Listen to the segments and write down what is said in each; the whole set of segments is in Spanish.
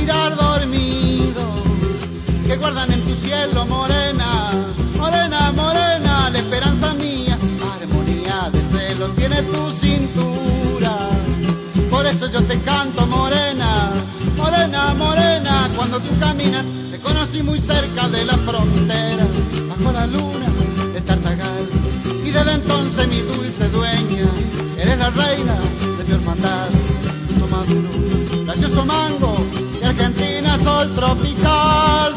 mirar dormido, que guardan en tu cielo morena, morena, morena, la esperanza mía, armonía de celos tiene tu cintura, por eso yo te canto morena, morena, morena, cuando tú caminas, te conocí muy cerca de la frontera, bajo la luna de Tartagal, y desde entonces mi dulce dueña, eres la reina de mi hermandad, maduro, gracioso más tropical,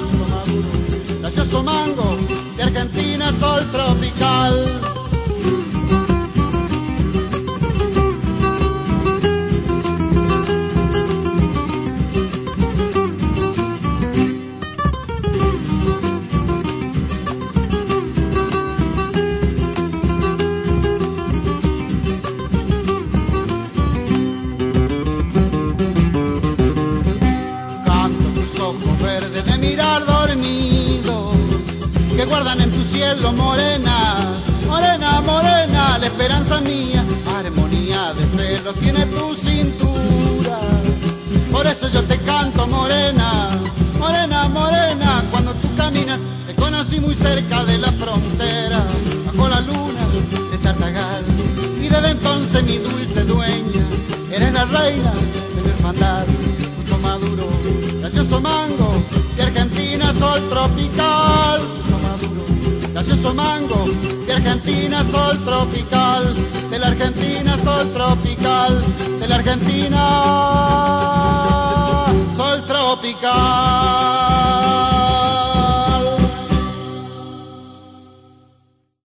gracioso mango, de Argentina sol tropical. Guardan en tu cielo morena, morena, morena, la esperanza mía, armonía de celos tiene tu cintura. Por eso yo te canto morena, morena, morena, cuando tú caminas, te conocí muy cerca de la frontera, bajo la luna de Tartagal, y desde entonces mi dulce dueña, eres la reina de mi hermandad, fruto maduro, gracioso mango, de Argentina sol tropical, gracioso mango, de Argentina sol tropical, de la Argentina sol tropical, de la Argentina sol tropical.